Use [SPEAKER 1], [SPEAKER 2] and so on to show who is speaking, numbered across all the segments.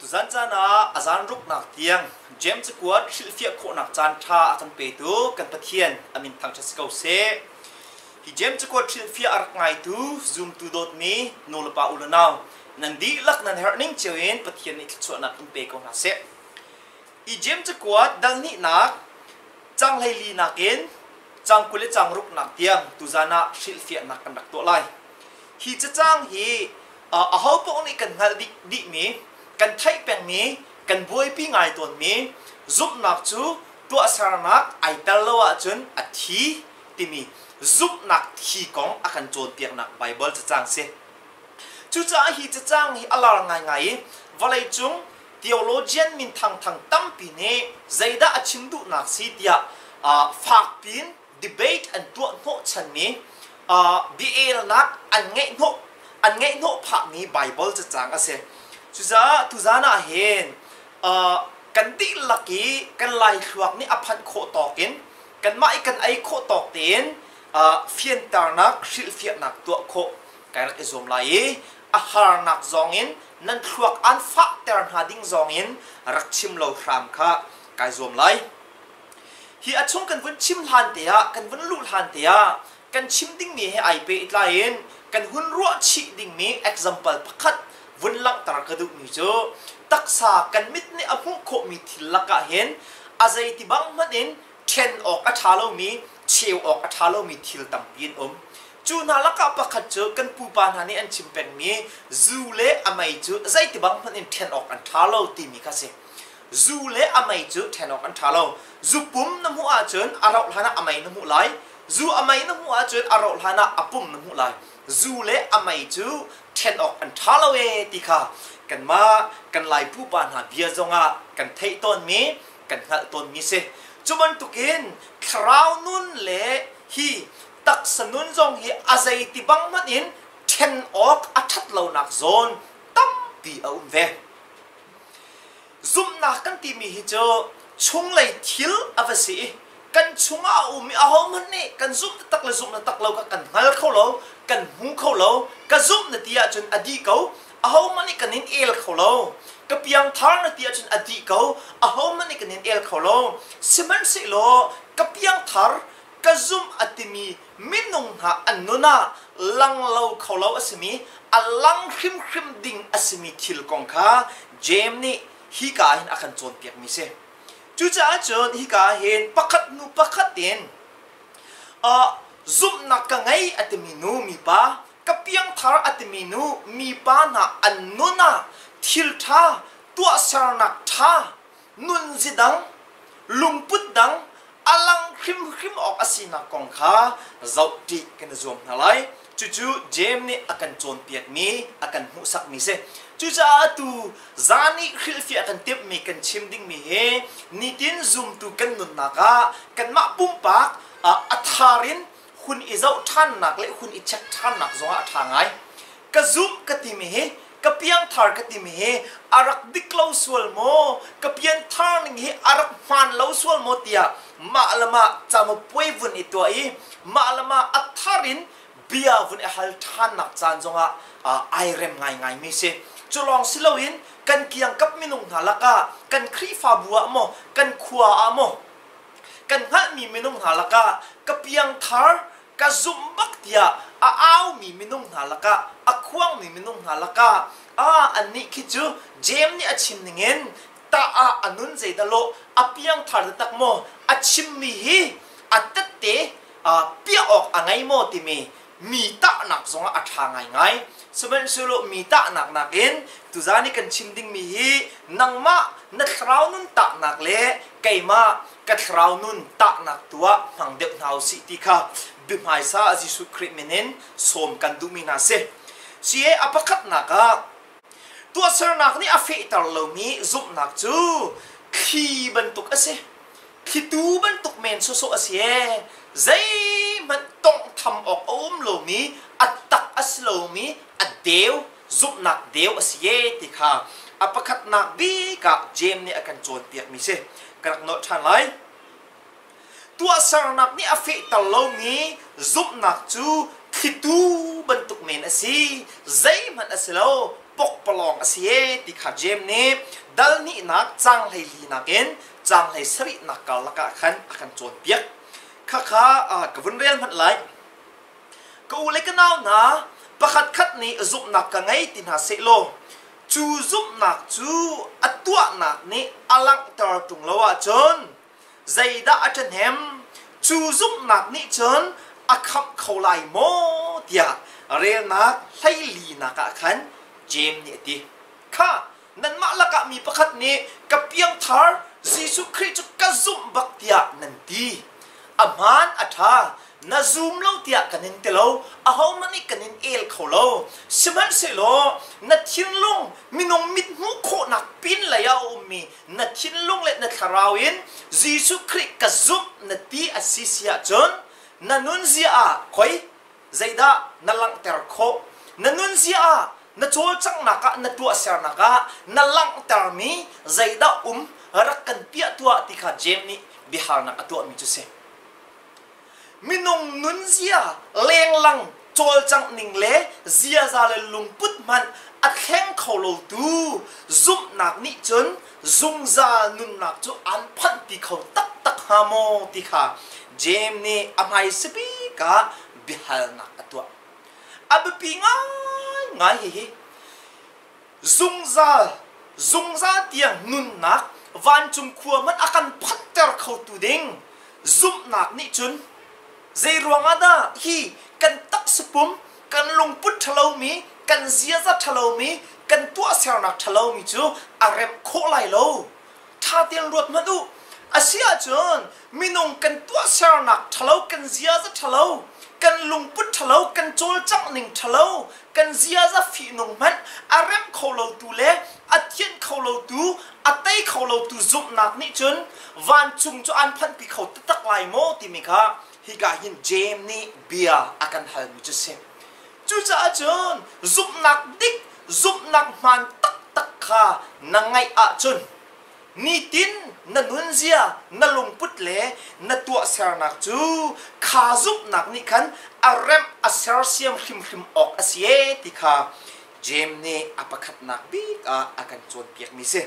[SPEAKER 1] tu zan chana azan ruk nak tiang jem chu kwa thil fia kho nak chan, tha a chan pe tu, kan pathian amin thang cha skau se. Hi jem chu kwa thil fia ar ngai tu, zoom tu dot mi no la pa ulanau nan di lak nan herning chewin pathian ni chu nak in pe ko na se. I jem chu kwa dal ni nak, chang lai li nakin chang kule chang ruk nak tiang tu zana thil fia nak kan dak to lai. Hi cha chang hi, a ho po ni kan ngal di di mi กันไทยเป็นมีกันบวยปีไงตัวมีจุบนักจูตัวสารนักไอตลวะจนอธิที่มีจุบนักที่กองอาการโจนเปียกนักไบเบิลจะจ้างเสียจู่จ้าฮีจะจ้างฮีอะไรไงไงว่าเลยจุง theologian มินทางทางตั้มปีนี้ใจได้อชิมดูนัก สุซาทุซานาเห็นกันติลักกี้กันไล่หลวกนี่อพันโคตอกินกันไม่กันไอโคตอกเตนเฟียนตานักสิลเฟียนักตัวโคกันเอซอมไลอาหารนักซองอินนั่นหลวกอันฟักเตอร์หาดิ้งซองอินรักชิมเราครามค่ะกันซอมไลฮีอาชงกันวันชิมทานเตียกันวันลู่ลานเตียกันชิมดิ้งมีให้ไอเปอิดไลน์กันหุ่นรัวชีดิ้งมี example พัก vun lak tar ka du mi cho taksa kan mit ni apu kho mi thil hen. Azai ti bang man in ten ok a thalo mi cheu ok a thalo mi thil tam pin om. Chu na laka pakhat cho kan pu pa na ni an chim pen mi. Zu le amai chu zai ti bang man in ten ok an thalo ti mi ka se. Zu le amai chu ten ok an thalo. Zu pum na mu a chen arau hana amai na mu lai. Zu amai na mu a chen arau hana apum na mu lai. Zu le amai chu then ok an thalawe tika. Cần ma cần lai pu pa na bia zonga. Cần thấy tôn mi cần hal tôn mi se. Chuman tukin khrau nôn le hi, tak nôn zong hi azai tì bang mắt in then ok a that lâu nak zon, tam ti a um ve. Zum na kan ti mi hi cho thiếu lai thil avasi kan chunga u mi a hom nè cần kan zum ta tak la zum na tak lo ka kan ngal kho lo kan hu kho lo ka zum na tia chun adi ko a hom man ni kan in el kho lâu. Ka piang thar na tia chun adi ko a hom man nè cần in el kho lo siman si lo ka piang thar ka zum atimi minung ha anuna lang lo kho lo asimi a lang khim khim ding asimi thil kong kha. Jem ni hi ka hin akan chon piak mi se chú cha chọn hi cả hiện pakat nu pakat tiền à zoom na cả ngay at mi nu mi ba kapiang thar at mi nu mi ba na an nu na thil tha tua sar na tha nun zi dang lung put dang alang khim khim ok asina kong kha zau ti ken zoom na lai. Chú chú jam ni akan chon piak mi akan mu sak mi se chú cha tu zani khil fi akan tip mi kan chim ding mi he, ni tin zoom tu kan nun naga kan ma pum pak, a atharin hun i zau than nak le, hun i chak than nak zo a thangai ka zoom ka ti mi he, ka piang thar ka ti mi he, arak dik lo sual mo, ka piang thar ning he, arak phan lo mo tia. Ma lama chamo poi vun i to i, ma lama atharin bia vun e hal than nak chan zonga ai rem ngai ngai mi se. Chulong siloin kan kiang kap minung halaka kan kri fa bua mo, kan khua amo kan ngal mi minung halaka kapiang thar, ka zum bak tia, a aw mi minung halaka a khuang mi minung halaka a ani khi chu, jem ni achim ningen ta a anun zai da lo, a piang thar da tak mo achim mi hi atat te, a pia ok angai mo ti mi. Mi ta nak zonga a tha ngai ngai sumen sulo mi ta nak nakin tu zani kan chimding mi hi, nang ma na thrau nun ta nak le kai ma kết thrau nun ta nak tua, hang dep nau si ti kha bi mai sa jisu christ menen som kan du mi na se. Si e apakat naka tua sar nak ni a fe tar lo mi, zup nak chu, khi ban tuk ase khi tu ban tuk men so so ase e, zai ต้องทำออกอุ้มโลมีอัตตักอัสโลมีอัดเดียวซุปหนักเดียวอสเยติค่ะอปคัดหนักบีกับเจมเนี่ยกันโจนเตียกมิเซกระนั้นท่านไลตัวสารนักนี่อฟิตลงนี้ซุปหนักจูคิดดูบรรทุกเมนอสิใจมันอสิโลปกปลองอสิเยติค่ะเจมเนี่ยดัลนี่นักจังเลยลีนักเองจังเลยสรินักกาลกะขันขันโจนเปียก khá khá à cái vấn dal ni lại cái lei li nakin chang lei sri nakal laka khan akan chon piak kha kha a kavun pakhat khat ni zup nak ka ngai tin ha se lo chu zup chú chu atua nak ni alang tar tung lawa chon zaida chân hem chu zup nạc ni chon akhap lại mo tia re nak lai lì nak cả khăn jem ni ti kha nan ma la ka mi pakhat ni ka piang thar Jesus christ ka zum bak tia nan ti aman atha, na zoom lo tia kanin te lo, a ho mani kanin el kho lo. Siman se lo, na thin long minong mit mu kho nak pin la ya mi. Na thin long le na tharawin jisu khri ka zum na ti asisia chon. Na nun zia a, khoi, zaida, na lang ter kho. Na nun zia a, na chol chang na ka na tua ser na ka na lang ter mi, zaida um rakkan pia tua ti kha jem ni, bihar na ka tua mi chu se minung nun zia, leng lang, chol chang ning le, zia za le lung put man a kheng khâu lo tu zum nak ni chun, zum za nun nak chu an phan ti khâu tak tak ha mo ti kha. Jem ni amai sipi ka, bihal nak atwa ab pinga ngai hi hi. Zum za zum za tiang nun nak, van chung khua man akan phat ter khâu tu ding. Zum nak ni chun zai ruang ada hi cần tak sepum cần lung put thalo mi cần zia za thalo mi cần tua ser nak thalo mi chu arem à khô lại lâu. tha tiang ruột mà du asia mi minung cần tua ser nak thalo cần zia za thalo cần lung put thalo cần chol chang ning thalo cần zia za fi nong man arem à kho lo tu le athian lâu lo à tu tây khô lâu tu zup nạc ni chun van chung cho an phan pi tất tak lại mô ti mi kha hi ga hin jem ni bia akan hal mi chu se chu cha chon zup nak dik zup nak man tak tak kha na ngai a chun ni tin na nun zia na lung put le na tua ser nak chu kha zup nak ni khan a rem a ser siam khim khim ok asie ti kha jem ni apakhat nak bi a akan chot piak mi se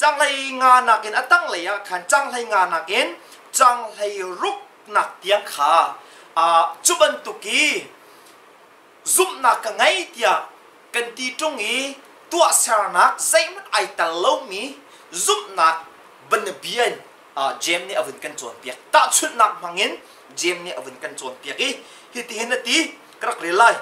[SPEAKER 1] chang lai nga nakin atang le khan chang lai nga nakin chang lai ruk nak tiang kha a chuban tuki zum nak ka ngay tia cần ti tung ý tua ser nak dây mất ai ta lo mi zum nak ban à a jem ni avun kan chon piak ta chut nak mangin jem ni avun kan chuẩn piak ý. Hi ti hen ti krak re lai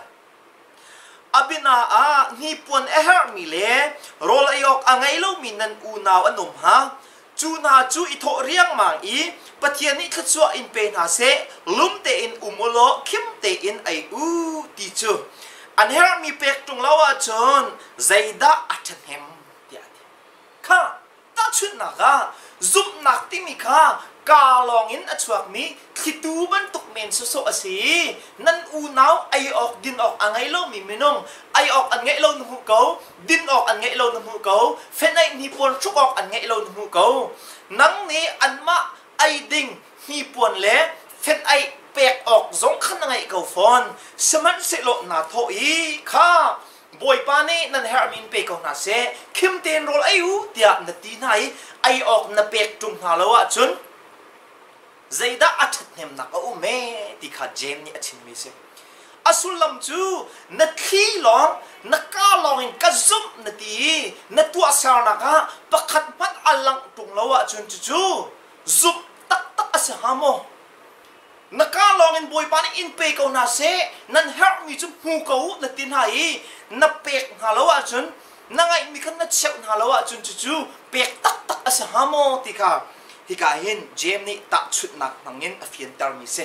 [SPEAKER 1] abina a ni puan e her mi le rol ayok angai lo mi nan u naw anum ha. chu na chu i tho riang mang i pathian ni khachua in pe na se lum te in umulo khim te in ai u ti chu. An her mi pek tung lawa chon zaida athan hem ti. Ati kha ta chu na ga zup nak ti mi kha ka long in a chuak mi khitu ban tuk men so so asi nan u nau ai ok din ok angai lo mi minong ai ok an ngai lo nu hu ko din ok an ngai lo nu hu ko fe nai ni pon chuk ok an ngai lo nu hu ko nang ni an ma ai ding hi pon le fe ai pek ok zong khan ngai ko phone saman se lo na tho i kha. Boy pa ni nan her min pe ko na se kim ten rol ai u tia na ti nai ai ok na pek tung na lo wa chun zaida achat nem na ka me ti kha jem ni achin mi se. Asul lam chu, na khi long, na ka long in ka zum na ti, na tua asar na ka pakhat pat alang tung lawa chun chu chu. Zup tak tak asa hamo na ka long in boy pan in pe ko na se, nan help mi chu hu ko na tin hai, na pek nga lawa chun. Na ngai mi khan na cheu nga lawa chun chu chu, pek tak tak asa hamo ti ka hi ka hin jem ni ta chut nak nangin a fian tar mi se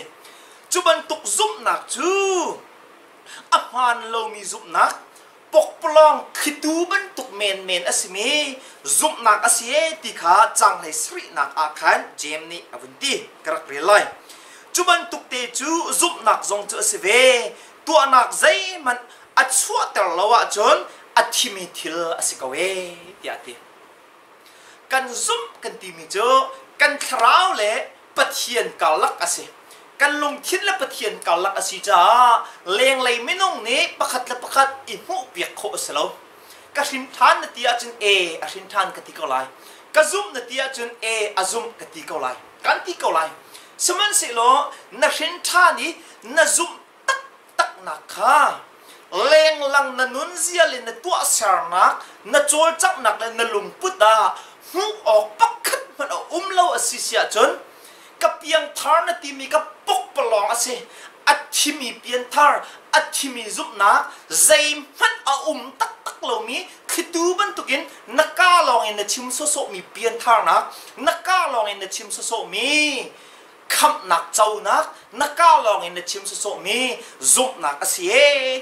[SPEAKER 1] chu ban tuk zum nak chu a han lo mi zum nak pok plong khitu ban tuk men men asimi zum nak asie ti kha chang lai sri nak a khan jem ni avunti karak re lai. Chu ban tuk te chu zum nak zong chu asive tua nak zai man a chua tar lawa chon a thimi thil asikawe ti ati kan zum kan ti mi chu kan thrau le pathian kalak ase กันลงทิศและปะเทียนกัลลักอสิจ้าเลงเลยไม่น้องนี้ประคัดและประคัดอิหูเปียกโคสโลกะชินทานนตีอาจุนเออาชินทานกติกาไลกะซุมนตีอาจุนเออาซุมกติกาไลกันติกาไลสมันสิโลนัชินทานีนซุมตักตักนักค่ะเลงลังนนุนเสียเลยนตัวเสานักนโจลจับนักเลยนลุงพุทธา หูออกปักขัดมันเอาอุ้มเล่าอสิเสียจนกับเพียงทารนตีมีกับปกปลองอสิอัดที่มีเพียงทารอัดที่มีซุปนักใจมันเอาอุ้มตักตักเหล่ามีคือดูบันตุกินนักกาลองเองนชิมโซโซมีเพียงทารนักนักกาลองเองนชิมโซโซมีคำนักเจ้านักนักกาลองเองนชิมโซโซมีซุปนักอสิเอ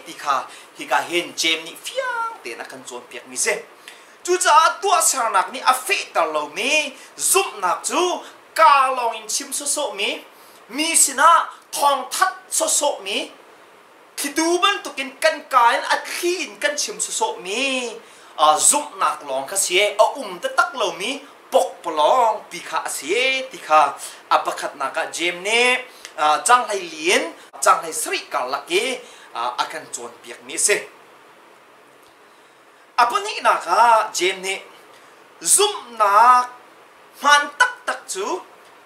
[SPEAKER 1] ติคาฮิกาเห็นเจมนี่ฟิยังเตนักกันจวนเปียกมีเซจูจ้าตัวสารนักนี่อฟิตลอมีซุปนักจูกาลองอินชิมโซโซมีมีสินะทองทัดโซโซมีคิดูบันตุกินกันกายอัดขีนกันชิมโซโซมีอ่าซุปนักลองคาเสียเอาอุ้มตะตักเหล่ามีปกปลองปีขาเสียติขาอัปขัดนักเจมเน่จังไรเลียนจังไรสริกาลักเกอากันจวนเปียกมีเสอปนี้นักเจมเน่ซุ chú cha tua sang nak ni a fe ta lo mi zoom nak chu ka long in chim so so mi. Mi sina thong thắt so so mi. Khi tu ban tu kin kan kain a khi in kan chim so so mi. À, a zum nak long kha sie a à um ta tak lo mi pok polong pi kha sie ti kha a pakhat na ka jem ne chang lai lien chang lai sri ka laki à, à kan chon piak mi se apuni na ka jem ni zum na man tak tak chu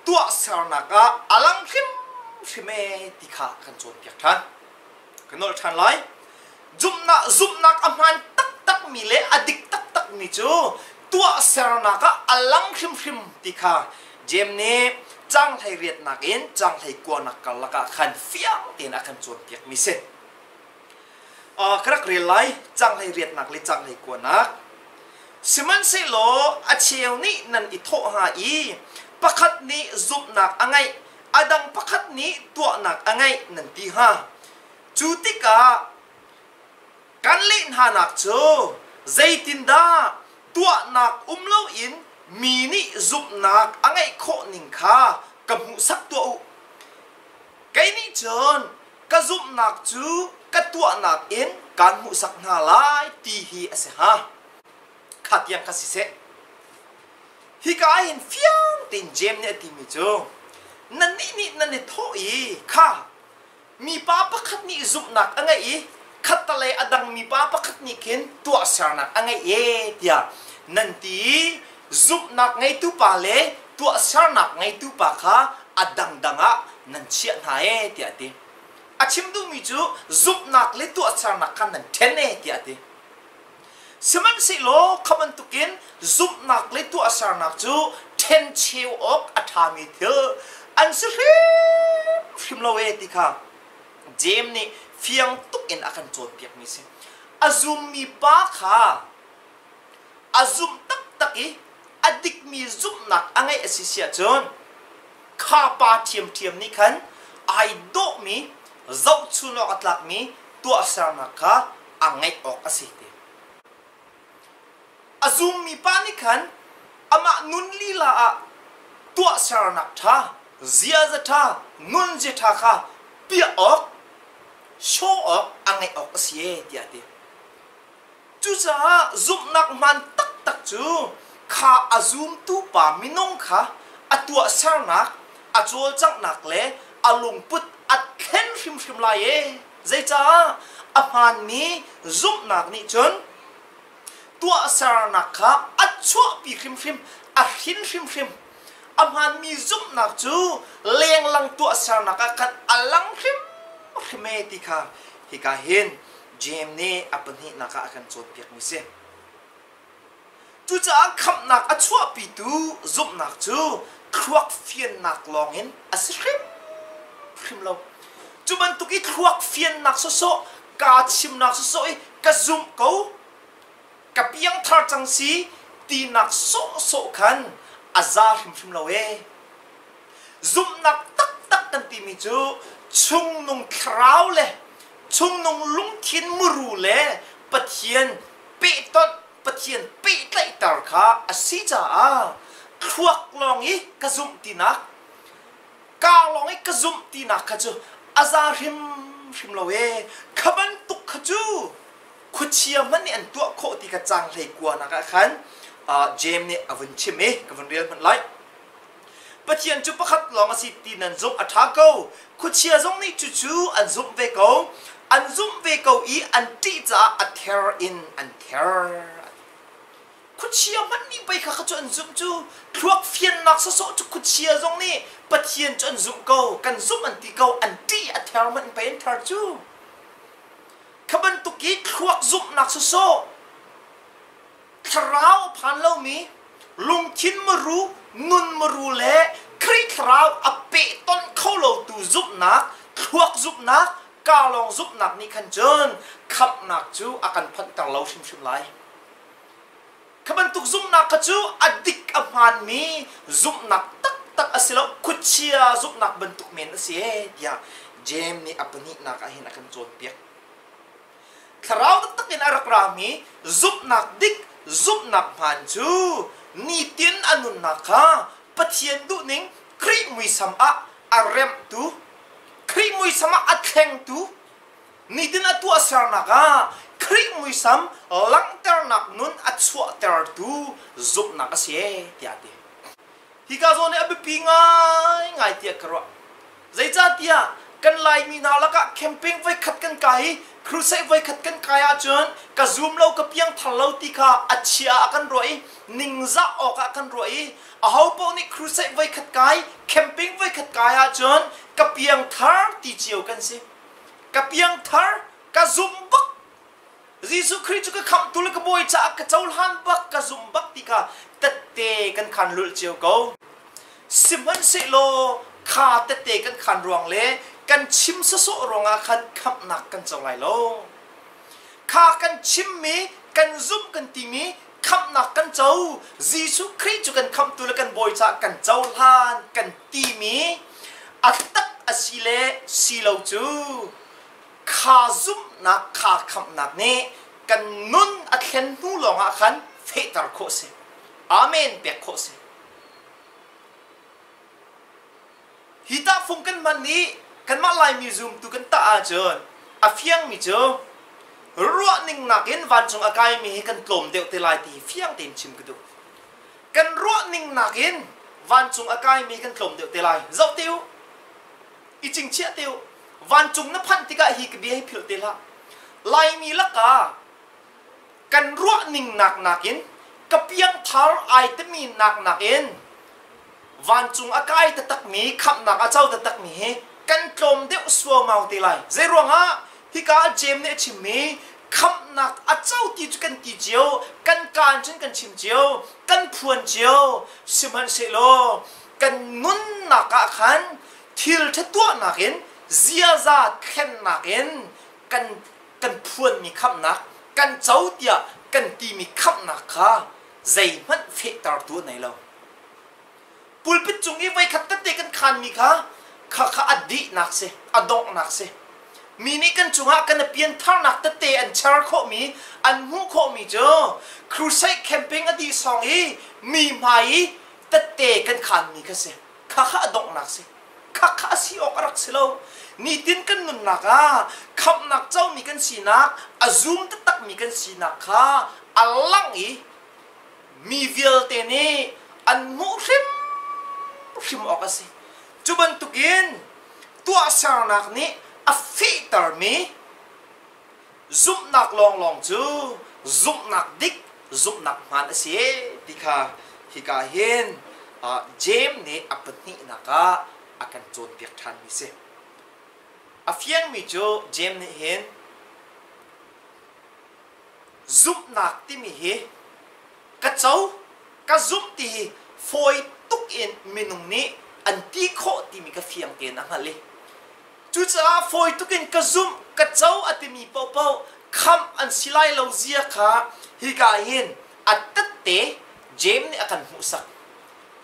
[SPEAKER 1] tua sar na ka alang khim khime tikha kan chon pyak than kanol than lai zum na zum na ka man tak tak mi le adik tak tak ni chu tua sar na ka alang khim khim tikha jem ni chang thai riat nak in chang thai kwa nak kal laka khan fiang tin akan chon pyak mi se Ờ, à các rì lại chẳng hay riết nạc lấy chẳng hay của nạc. Siman sẽ lo à chiều ní năn ít thọ hà ý pakhat ní giúp nạc ăn ngay. Adang pakhat ní tua nạc ăn ngay năn ti ha. Chú tí cả cán lên ha nạc chô dây tin đa tua nạc um lâu in mì ní giúp nạc ăn ngay khổ nình kha. Cầm hụ sắc tua cái ní chơn các giúp nạc chú cắt tua nát in can mu sắc na lai, ti hi ase, ha? Khát yang kasi se hi ka in phiang tin jem ne ti mi chu. Nan ni ni nan ni tho i kha mi pa pa khat ni zup nak angai i, khat ta lai adang mi pa pa khat ni kin, tua sar nak angai e tia. Nan ti, zup nak ngai tu pa le, tua sar nak ngai tu pa kha adang danga, nan chiat na e tia achim du mi chu zup nak le tu sar nak kan nan ten e ti ati seman si lo khaman tukin zup nak le tu asar nak chu ten chiu ok athami thil an se hrim lo e ti kha jem ni fiang tuk in akan chon piak mi se azum mi pa kha azum tak tak i adik mi zup nak angai asisia chon kha pa thiam thiam ni khan ai do mi zau chu no atlak mi, tua sarna ka angai ok asite azum mi pani khan, ama nun li la a, tua sarna tha, zia za tha, nun je tha kha, pia ok, sho ok angai ok asie tia ti chu cha zum nak man tak tak chu, kha azum tu pa minong kha atua sarnak achol chang nak le alung put phim phim lại ấy, dây cha à phàn mi zoom nạc ni chun tua sar nạc khá à chua bị phim phim à hin phim phim. À phàn mi zoom nạc chú, leng lang tua sar nạc khá khát à lăng phim phim mê tì khá hi khá hin jam ne à bên hi nạc khá khăn chốt việc mi xem chú cha khắp nạc à chua bị tu zoom nạc chú khuất phiền nạc lòng hin à sẽ khim khim lâu chu ban tụi ki thuak phiền nak so so, ka chim nak so so e, ka zum ko, ka piang thar chang si, ti nak so so khan azar him him lo e. Zoom nak tak tak tan ti mi chu, chung nung khrau le, chung nung lung khin mu ru le, pathian pe tot pathian pe tlai tar à asi cha a. Thuak long i ka zoom ti nak. Ka long i ka zoom ti nak kha chu aza him him lo e khaban tuk khachu khuchia man ni an tu kho ti ka chang lei kwa na ka khan. A jem ne avun chim e ka vun real man lai. Pachian chu pakhat long asi ti nan zum atha ko. Khuchia zong ni chu chu an zum ve ko. An zum ve ko i an ti cha a ther in, an ther. Khuchia man ni bai kha khachu an zum chu. Thuak fian nak so so chu khuchia zong ni. ปัจเจียนจนจุกากันจุมอันตีกาอันตีอัธรมันเป็นทาร์จูขบันตุกี้ครักจุมนักสุโซทราวพันเล่ามีลุงชินมารู้นุนมารู้เละคริทราวอเปต้นเข้าเหล่าตูจุบนักครักจุบนักกาลองจุบนักนี่ขันเจนขับนักจูอาการพันตังเล่าชิมชิมไลขบันตุกจุบนักจูอดิกอภานมีจุบนักตัก tak asilo kuchia zum nak bentuk men asie dia. Jem ni apani nak ahin akan chon piak tharau tak in arak rami zup nak dik zup nak man chu ni tin anun naka pathian du ning kri mui sam a arem tu. Kri mui sama a theng tu. Ni tin atu asar naka kri mui sam lang ter nak nun a chua ter tu. Zup naka se tia ti hi ka zo ne abi pingai ngai tia kro zai cha tia kan lai mi na la ka camping vai khat kan kai crusade vai khat kan kaya à chun ka zoom lo ka piang thal lo ti kha à achia kan roi ningza o ka kan roi a ho po ni crusade vai khat kai camping vai khat kaya à chun ka piang thar ti chiu kan si ka piang thar ka zoom bak Jesu Christ ka kham tul ka boi cha ka chaul han bak ka zum bak ti ka tatte kan khan lul chiu ko siman se lo kha tatte kan khan ruang le kan chim sa so ronga khan khap nak kan chaw lai lo kha kan chim mi kan zum kan ti mi khap nak kan chaw Jesu Christ chu kan kham tul kan boi cha kan chaul han kan ti mi atak asile silo chu khá zoom nà khá khăm na nè cần nôn at khen nu lòng hạ ah khăn phê tar khô xe amen bè khô xe hi ta phong cần mà ní cần mà lại mi zoom tu cần ta à chơn à phiang mi chơ ruộng ninh nạc yên văn chung akai mi hi cần lồm đều tê lại thì phiang tìm chìm cái đồ kan ruột ninh nạc yên văn chung akai mi cần lồm đều tê lại dọc tiêu ý chính chia tiêu วันจุงนพันติกะฮีกเบียให้พิลเติละลายมีละกากันรัวนิ่งหนักหนักเองกับเพียงทารไอตมีหนักหนักเองวันจุงอากายตะตักมีขับหนักอาเจ้าตะตักมีกันจมเดียวสวมาตีไลเจรวงอะฮิกาเจมเน่ชิมีคำหนักอาเจ้าตีจุกันตีเจียวกันการจนกันชิมเจียวกันพวนเจียวสิมันเสโลกันนุนหนักอาคันทิลทตัวหนักเอง tin chim kudu kan ruwa ning nakin van chung akai mi kan tlom deu te lai zau tiu i ching chia tiu van chung na phan ti ka hi ke bi hi phil te la lai mi la ka kan ruwa ning nak nakin kapiang thar ai te mi nak nakin van chung akai ta tak mi khap nak a chau ta tak mi he kan tlom deuh suwa mau ti lai zai ruanga hi ka jem ne chim mi kham nak a chau ti chu kan ti chiu kan kan chen kan chim chiu kan phuan chiu siman se lo kan nun na ka khan thil the tua nakin zia za khen nakin kan kan phuan mi kham nak kan chau tia, kan ti mi kham nak kha. Zai man fe tar tu nei lo. Pulpit chungi vai khat ta te kan khan mi kha. Kha kha adi nak se adok nak se. Mini kan chunga kan pian thar nak ta te an char kho mi, an mu kho mi jo. Crusade camping adi song hi mi mai ta te kan khan mi ka se. Kha kha adok nak se. Kha kha si ok rak se lo ni tin kan nun naka khap nak chau mi kan si nak. Azum ta tak mi kan si nak kha alang i. Mi vil te ni. An mu rim rim ok se chuban tukin tua sang nak ni. A fitar mi. Zum nak long long chu. Zum nak dik. Zum nak man si. Tika hika hin. A jem ni apatni naka akan chon piak than mi se a mi jo jem ni hin zup nak ti mi hi ka chau, ka zup ti hi foi tuk in minung ni. An ti kho ti mi ka fiang te na ngale chu cha foi tuk in ka zum ka chau ati mi pau pau. Kham an silai lo zia kha. Hi ka hin at te jem ni akan musak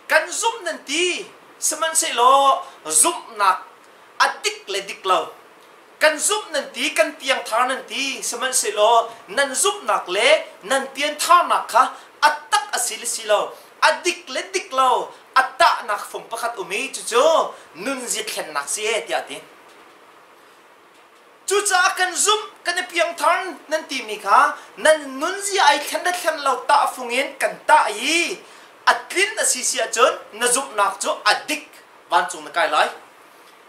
[SPEAKER 1] kan zum nan ti seman se lo zum nak adik le dik lo. Kan zup nan ti kan tiang thar nan ti saman se lo. Nan zup nak le, nan pian thar nak kha, atak asil silo adik le dik lo. Atta nak phong pakhat umi chu chu. Nun zi khen nak si he tia ti. Chu cha kan zum kan e piang than nan ti mi kha. Nan nun zi ai khen da khen lo ta phungin kan ta yi. Atlin asisia chon, na zup nak chu adik. Van chung na kai lai.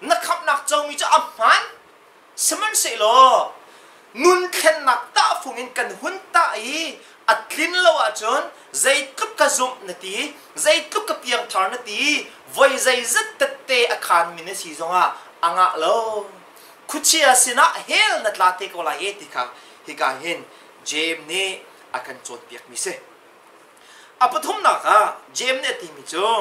[SPEAKER 1] นักขับนักเจ้ามีจะอับหันสมันสิโลนุนเข็นนักตาฟุงินกันหุ่นตาอีอัดลินละวะจนใจทุบกระจุมนาทีใจทุบกระเพียงทานาทีวัยใจจัดเตะอาคารมินสีจงอ่ะอ่างะโลคุชีอาสินะเฮลนัดลาเตกวลาเอติกาฮิกาเฮนเจมเนอาการจดเปียกมิเซอปทุมนักอ่ะเจมเนติมิจง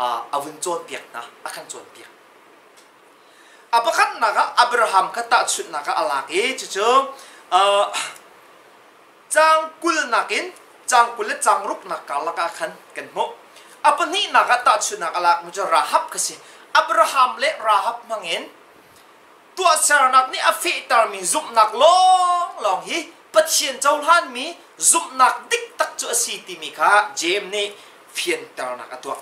[SPEAKER 1] a avun chon piak na akan chon piak apakhat naga abraham ka ta chu naga alaki chu chu chang kul nakin chang kul chang rup nak kalaka khan kan mo apani naga ta chu nak alak mu chu rahab kasi abraham le rahab mangin tua sar nak ni afi tar mi zup nak long long hi pathian chaul han mi zup nak dik tak chu si ti mi kha jem ni, phiền tar nak atwa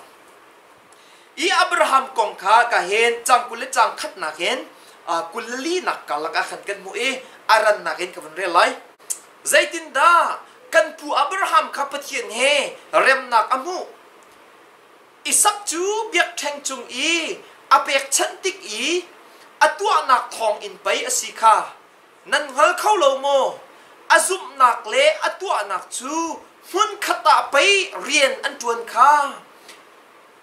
[SPEAKER 1] i abraham kong kha ka hen chang kul chang khat nak hen a kulli nak kalaka khan kan mu e aran nak hen ka van re lai zaitin da kan pu abraham kha pathian he rem nak amu isak chu biak theng chung i apek chan tik i atua nak thong in pai asika nan hal khau lo mo azum nak le atua nak chu hun khata pai rian an tuan kha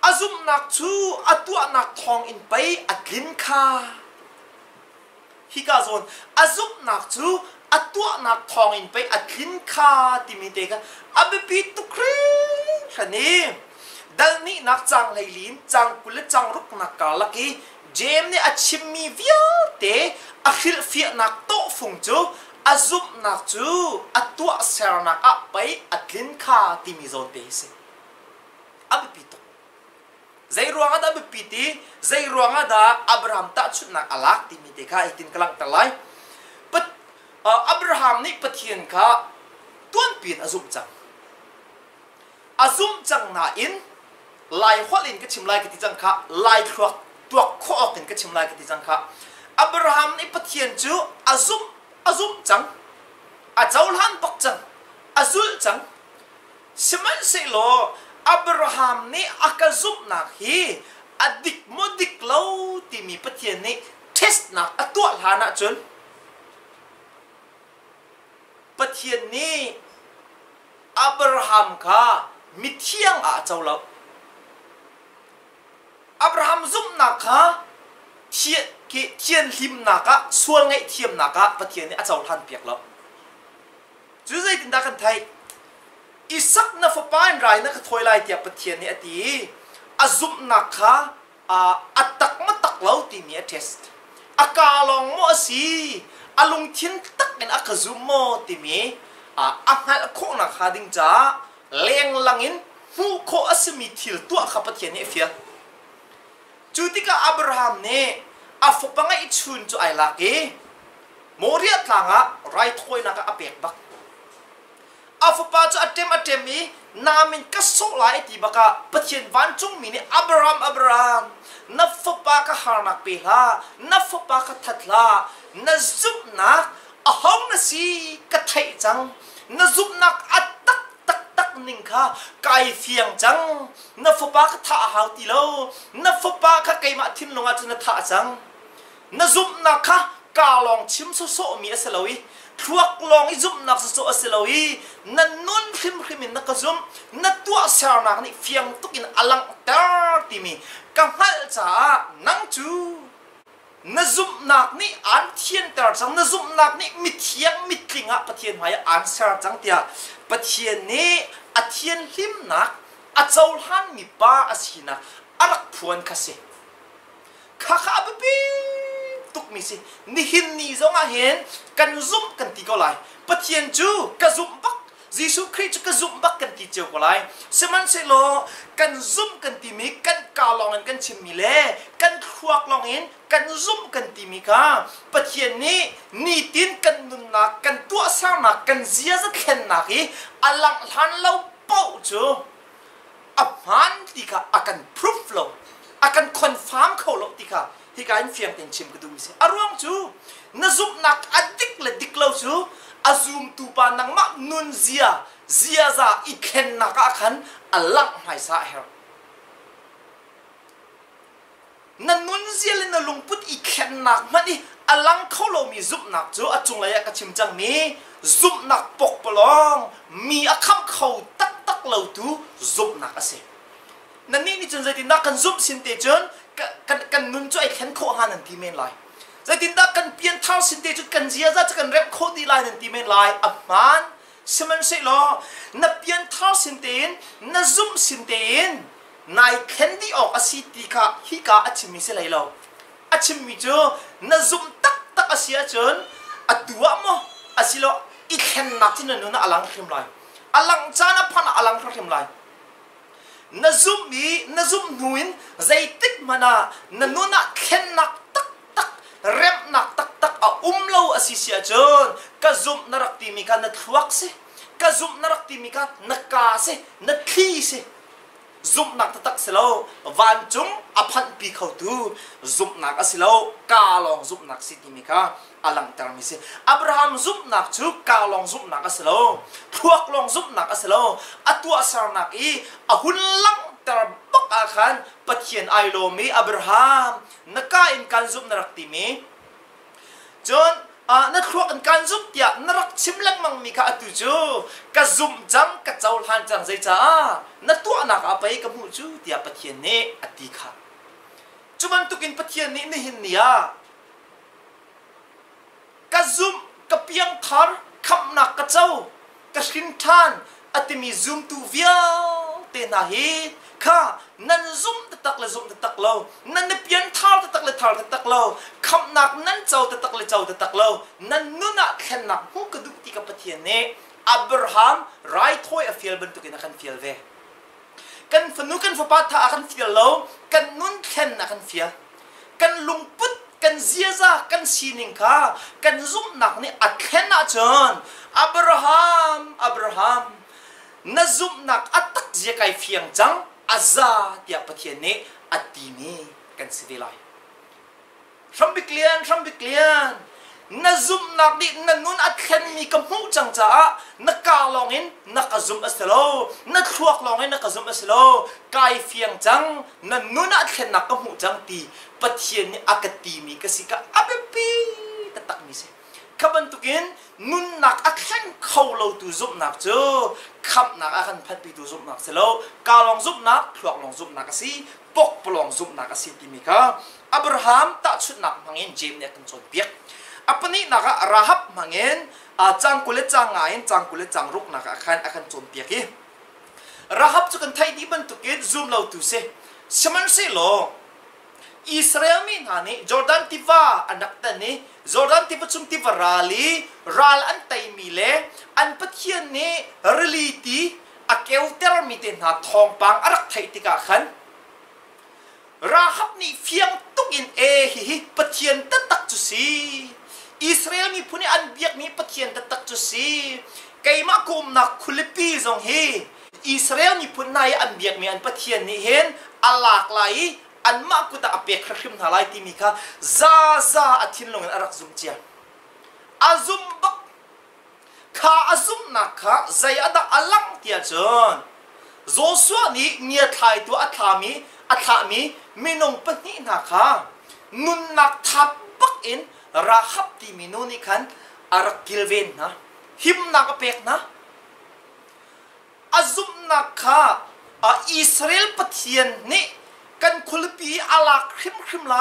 [SPEAKER 1] azum nak chu atua nak thong in pai, atlin kha. Hi ka zon, azum nak chu atua nak thong in pai, atlin kha, timi te ka. Abe pi tu kri khani. Dal ni nak chang lai lin, chang kul, chang ruk nak ka laki. Jem ni achim mi via te akhil fi nak to phung chu. Azum nak chu atua ser nak a pai, atlin kha, timi zon te se abe pi tu zai ruanga da bipiti zai ruanga da abraham ta chut nak alak ti mi te kha itin kalang talai pat abraham ni pathian kha tuan pin azum chang azum chang na in lai hwal in ka chim lai ka ti chang kha lai khruak tuak kho ok in ka chim lai ka ti chang kha abraham ni pathian chu azum azum chang a chaul han pak chang azul chang siman se lo อับราฮัมนี่อาการซุบนักฮีอดีกมดิกเลาวที่มีปะเทียนนี่เทสนักอตัวหานักจนปะเทียนนี้อับราฮัมค่ะมิเที่ยงอาเจ้าเราอับราฮัมซุบนักค่ะเทียกเทียนลิมนักะส่วนไงเทียมนักะปะเทียนนี้อาเจ้าท่านเปียกล้วจุดใจตินดักกันไทย Abraham ni akazuk nak hi adik modik lo ti mi pathian ni test nak atua lana chun pathian ni Abraham kha mithiang a chawlo Abraham zum nak kha thiet ki thian lim naka sual ngai thiam naka pathian ni a chaw than piak lo chu zai tin da kan thai isak na fa pan rai na ka thoi lai tia pathian ni ati. Azum na kha a atak ma tak lo ti mi test. Akalong mo si alung thin tak en akazum mo ti mi a angal kho na kha ding cha leng langin hu kho asmi thil tu kha pathian ni fia chutika abraham ne a fo panga i chun chu ai la ke moria tlanga rai thoi na ka apek bak afupa chu atem atem mi namin ka so lai ti baka pathian van chung mi ni abraham abraham. Na fupa ka harnak pe la na fupa ka thatla na zup na ahong na si ka thai chang na zup nak atak tak tak ning kha kai phiang chang na fupa ka tha hau ti lo na fupa ka kai ma thin longa chu na tha chang na zup na kha ka long chim so so mi asalawi thuak long zoom nắp nak so asilawi na nun phim phim na ka zoom na tua sar nak ni túc tukin alang tar timi ka hal cha nang chu na zoom nak ni an thiên tar zoom na zum nak ni mi thiang mi tlinga pathian haya an sar chang tia thiên ni a thien lim nak a chaul han mi pa à asina arak à phuan khase kha kha bi tuk mi si ni hin ni zonga hen kan zum kan ti ko lai pathian chu ka zum bak Giêsu Christ ka zum bak kan ti cheu ko lai seman se lo kan zum kan ti mi kan ka long an kan chim mi le kan khuak long in kan zum kan ti mi ka pathian ni ni tin kan nun na kan tua sa na kan zia za khen na ki alang à han lo pau chu apan à ti ka akan à proof lo akan confirm ko lo ti ka hi ka in fiang ten chim ka du se arwang chu na zum nak adik le dik lo chu azum tu pa nang ma nun zia. Zia za i khen na ka khan alak mai sa her na nun zia le na lungput i khen nak ma ni alang kholo mi zup nak chu achung la ya ka chim chang ni zup nak pok polong mi akham khau tak tak lo tu zup nak ase na ni ni chun zai ti na kan zup sin te chun kan kan nun cho ai khen kho han an ti men lai zai tin da kan pian thao sin te chu kan zia za kan rep kho di lai nan ti men lai a man semen se lo. Na pian thao sin tế, na zoom sin ten nai khen di ok asi ti ka hi ka achimi se lai lo. Achimi chu na zoom tak tak asia chun atua mo asilo i khen na tin nu na alang khim lai alang chana phana alang khim lai na zoom mi na zoom nuin zai tik mana na nuna khen nak tak tak rem nak tak tak a um lo a si asisia chon ka zum narak ti mi ka na thuak se ka zum narak ti mi ka na ka se na thi se zum nak ta tak selo van chung a à phan pi khau tu zum nak asilo ka long zum nak si ti mi kha alang à tar mi se abraham zum nak chu ka long zum nak asilo thuak long zum nak asilo atua à sar nak i a hun lang tar bak a khan pathian ai lo mi abraham. Naka in kan zum nak ti mi chon à nó na khuak can kan tiệt nó narak chim lăng mang mi ka atu chu ka zum jam ka chaul han chang zai cha tua nạc à apai cả mu chú tiệt bắt à hiền nè à ti pathian chú bạn tu kinh tukin pathian nè nè hin nia cả zoom cả piang thar kham nạc cả chau cả shin than à ti mi zoom tu viao tên na hi kha nan zoom tắc là zoom zum ta lâu, lo nan ne pian thal ta là le thal ta tak lo kham nak châu chau ta là chau ta tak lo nan nu na khen nạc hú cơ du ti ka thiên ne abraham rai thôi a fiel bên tụ ki na kan về. Cần phần fanu cần phụ bát tha kan fiel lâu. Cần nun khen na kan fiel kan lung put kan zia za kan sining kha cần zum nạc ni a khen nạc chon abraham abraham. Na nạc nak tắc zia kai fiang chăng? Aza tia pathian ne atimi kan sivilai ram biklian ram biklian na zum nak di na nun at khen mi kam hu chang cha, na ka long in, na ka zum aslo na thuak long in, na ka zum aslo kai fiang chang, na nun at khen na kam hu chang ti. Pathian ni akati mi ka sika abepi tatak mi se. Kaban tukin nun nak akhan khâu lâu tu giúp nak chứ khắp nak akhan phát bi tu giúp nak se lo. Ka long giúp nak thuak long giúp nak si pok polong giúp nak si timika. Abraham ta chut nak mangin jem ne kan chon piak. Apani naka rahap mangin a chang kule chang ngain chang kule chang ruk naka akhan akhan chon piak hi rahap chu kan thai di ban tukin zoom lo tu se. Saman se lo อิสราเอลมีนานี่จอร์แดนติวาอันดับตันนี่จอร์แดนติปชุมติวาราลีรัลอันไตมีเลอันปัจเจียนนี่รลีตีอาเกวเตอร์มีเตนหาทองปังอารักไทยติกาขันราฮับนี่เฟียงตุกินเอฮิฮิปัจเจียนตะตักจุสีอิสราเอลมีพูนี่อันเบียกมีปัจเจียนตะตักจุสีไกมากุมนักคุลปีจงเฮอิสราเอลมีพูนายอันเบียกมีอันปัจเจียนนี่เห็นอลากลาย an ma ku ta apek khrim na lai ti mi kha za za athin long arak zum chia azum bak kha azum na kha zai ada alang tia chon zo swa ni nia thai tu athami athami minong pani na kha nun nak thap bak in rahap ti minuni khan arak kilven na him na ka pek na azum na kha a israel pathian ni กันคุลปีอาลาคริมคริมไล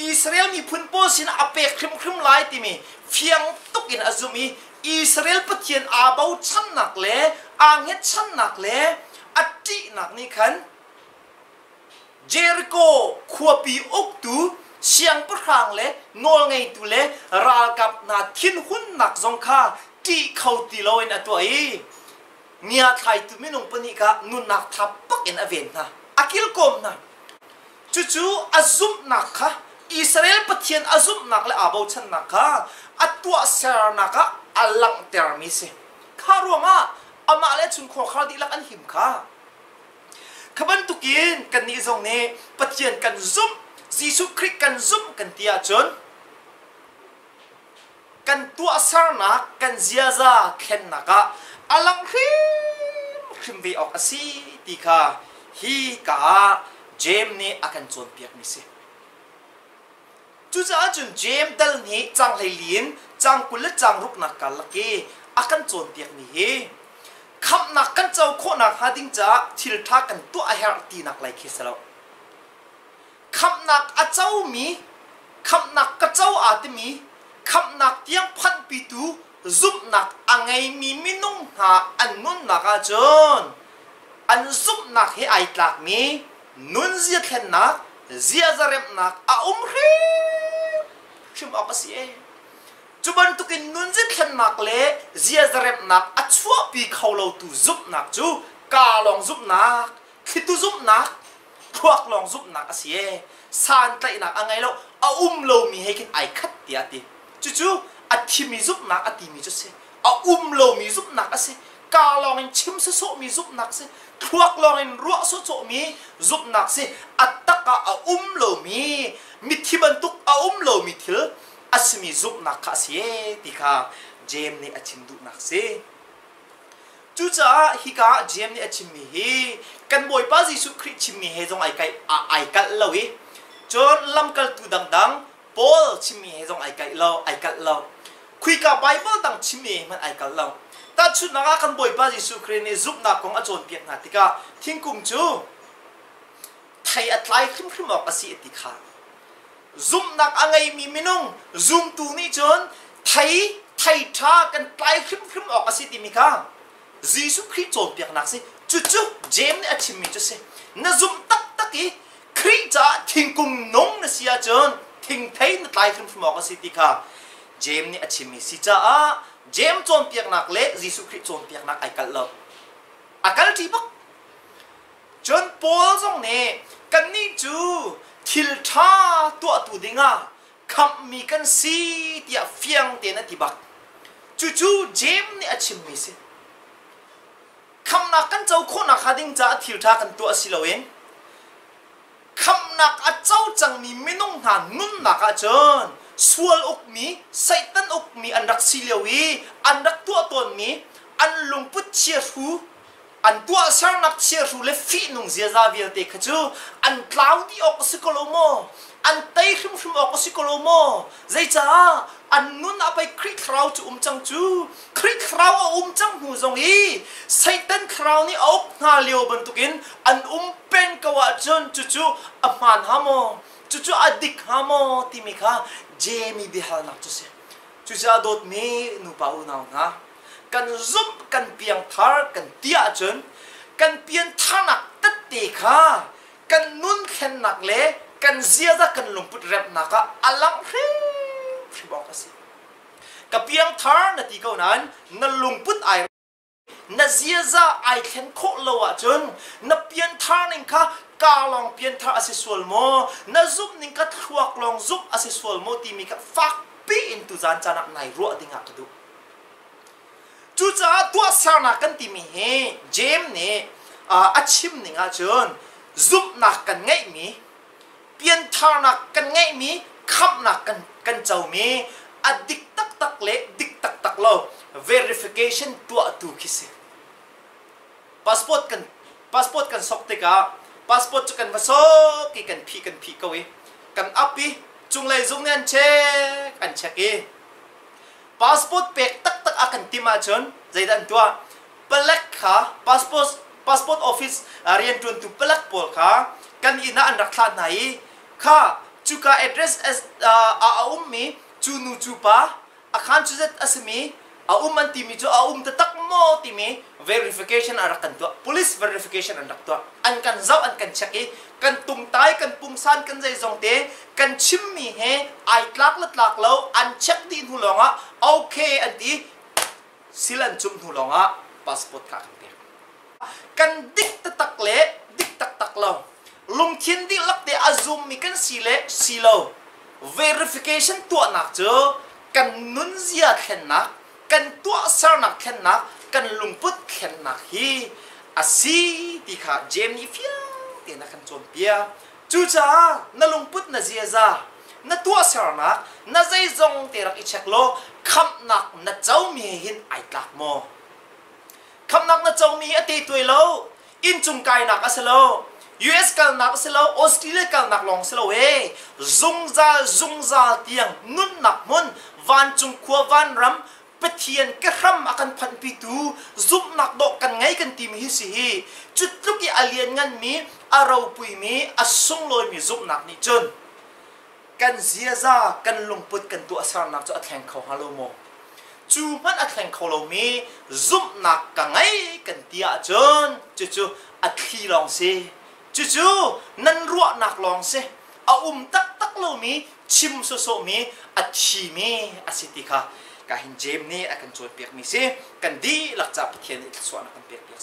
[SPEAKER 1] อิสราเอลมีพุ่นโปสินอาเปกคริมคริมไลติมีเฟียงตุกินอาซุมีอิสราเอลปะเทียนอาบาวชันหนักเลอางเงชันหนักเลอัติหนักนี่คันเจริโกขัวปีอกตูเสียงประคางเลนอไงตูเลรากับนาทินหุ่นหนักจงคา ti khâu ti lo in atwa i nia thai tu mi nong pani ka nun nak thap pak in aven na akil kom na. Chu chu azum nak kha Israel pathian azum nak le abo chan nak kha atwa ser nak ka alang ter mi se. Kha ruanga ama le chun kho kha di lak an him kha. Khaban tukin kan ni zong ne. Pathian kan zum. Jisu khrik kan zum kan tia chon. Kan tua sar na, kan zia za khen na ka alang khim khim vi ok asi ti kha hi ka jem ni akan chon piak mi se chu cha chun jem dal ni chang lei lin chang kul chang ruk na kal ke akan chon piak mi he kham na kan chau kho na ha ding cha, thil tha kan tu a her ti nak lai ke salo kham nak a chau mi kham nak ka chau a ti mi kham nak tiang phan pi tu, zup nak angai mi minung ha an nun naka chon an zup nak he ai tlak mi, nun zia khen nak, zia zarem nak, a um hri chim a pasi e? Chuban tu kin nun zia khen nak le, zia zarem nak, a chua pi khau lo tu zup nak chu, ka long zup nak, khi tu zup nak thuak long zup nak a si e. San tlai nak a ngai lo a um lo mi he kin ai khat ti a ti. Chu chu, a thi mi zup nak, a ti mi chu se. A um lo mi zup nak a se cả lòng anh chim số số mi giúp nạc xe thuốc lòng anh ruộng số số mi giúp nạc xe à tất cả à um lô mi mi thi bần tục à um lô mi thiếu à xe mi giúp nạc cả xe thì khá jem này à chim đủ nạc xe chú cha hi cả jem này à chim mi hi kan boy pa Giêsu Christ chim mi he dong ai kai à ai kal lo hi chon lam kal tu dang dang Paul mi he zong ai kai lo ai kat lo khui ka Bible tang mi man ai kat lo ta chút na kan bồi ba Jesu Christ này giúp na kong a chon piak na tika thing kum chu thai atlai khum khum ok asi ti kha zum nak angai mi minung zum tu ni chon thầy thầy cha kan tlai khum khim ok asi ti mi ka Jesu Christ chon piak nak si chú chú jem này a mi chú se na zum tak tak ki Christ cha thiên kum nong na sia chon thiên thấy nó tai khum khum phmo ka tika kha này ni mi si cha a James chôn piak nak le Jesus christ chôn piak nak ai kal lo akal ti bak chon Paul song ne, kan ni chu, thil tha tu tu dinga kham mi kan si, tia fiang te na ti bak. Chu chu jem ni achimi se. Kham na kan chau kho na khading cha, thil tha kan tu asiloen kham nak a chau chang mi minung han nun nak a chon sual uk mi, satan uk mi an rak silewi an rak tua ton mi, an lung put chia thu, an tua sang nak chia thu le fi nung zia za vi te khachu an cloudy ok sikolomo an tay khum khum ok sikolomo zai cha, an nun apai kri khrau chu um chang chu kri khrau a um chang hu zong i, satan khrau ni ok na leo ban tukin an um pen kawa chon chu chu aman hamo chu chu adik hamo timika jemi bihal nak chu se chu cha dot me nu pa u naw nga kan zum kan piang thar kan tia chon kan pian thanak tat te kha kan nun khen nak le kan zia za kan lungput rep naka alang cái gì cái piang thar na ti câu nan na lungput ai na zia za ai khen kho lo a chun. Na pian thar ning kha ka long pian thar asisual mo na zup ning ka thuak long zup asisual mo ti mi ka fak pi in tu zan chanak nai ro ding ka du. Chu cha tua sa na kan ti mi he, jem ne, a achim ning a chun. Zup na kan ngai mi, pian thar na kan ngai mi khắp na kan kan chau mi. A dik tak tak le, dik tak tak lo verification tua tu kisi. Passport kan passport kan sok te ka. Passport chu kan vaso ki kan phi kan phi ko kan api, chung lai zung nen che kan check e passport pek tak tak akan tima chon zaidan tua. Pelak kha, passport passport office arian tun tu pelak pol kha. Kan ina an rakla nai kha chuka address as, a ummi chu nu chu pa. Akhan chu zet asmi a um man ti mi chu a um ta tak mo timi. Verification ara kan tua. Police verification an rak tua. An kan zau, an kan chaki. Kan tung tai, kan pung san, kan zai zong te. Kan chim mi he. Ai tlak lat lak lo an check din hu longa okay an ti silan chum hu longa passport ka kan te kan dik ta tak le, dik tak tak lo lung thiên di lak te azum mi kan sile silo verification tua nak cho kan nun zia khen nak kan tua sar nak khen nak kan lungput khen nak hi. À, Asi ti kha jem ni fia te na kan chom pia chu cha na lungput na zia za na tua sar nak na zai zong te rak ichak lo kham nak na chau mi hin ai tlak mo kham nak na chau mi ati tuai lo in chung kai nak asalo US kal nak lâu Australia kal nak long selo we zung za zung za tiang nun nak mun. Van chung khua van ram bất thiên cái khăm mà cần phận tu giúp nạc độ kan ngay cần tìm hi sĩ hi chút lúc cái alien ngăn mi à râu bùi mi à sung lôi mi giúp nạc ni chân kan dìa ra, cần lùng bút, cần tụ sao nạc cho ở thèn khẩu hà lô mô chú mắt a thèn khẩu lô mi giúp nạc cả ngay cần tia chân chú chú ở khi lòng xe chú chú, năn ruộng nạc lòng xe à um tắc tắc lô mi chim sô sô mi à chì mi à xì tì khá kahin jem ni akan cuit pihak misi kan di lak cap tian itu suan akan pihak pihak